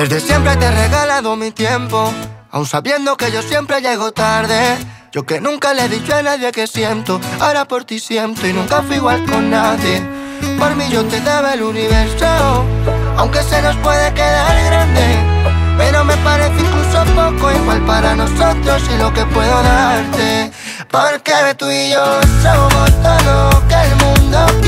Desde siempre te he regalado mi tiempo, aun sabiendo que yo siempre llego tarde. Yo que nunca le he dicho a nadie que siento, ahora por ti siento y nunca fui igual con nadie. Por mí yo te daba el universo, aunque se nos puede quedar grande. Pero me parece incluso poco igual para nosotros y lo que puedo darte. Porque tú y yo somos todo lo que el mundo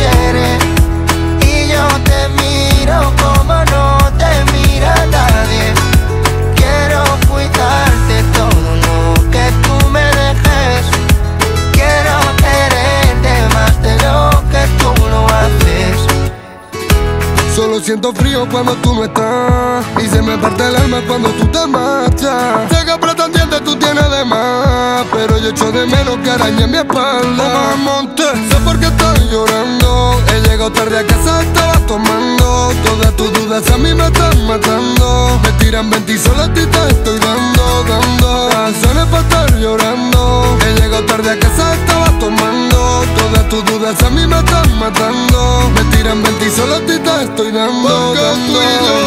Solo siento frío cuando tú no estás. Y se me parte el alma cuando tú te marchas. Sé que pretendiente tú tienes de más. Pero yo echo de menos que arañe mi espalda. Monte, sé por qué estoy llorando. He llegado tarde a casa, estaba tomando. Todas tus dudas a mí me están matando. Me tiran 20 y solo a ti te estoy dando, dando. Razones para estar llorando. He llegado tarde a casa, estaba tomando. Todas tus dudas a mí me están matando tiran 20 y solo a estoy dando, dando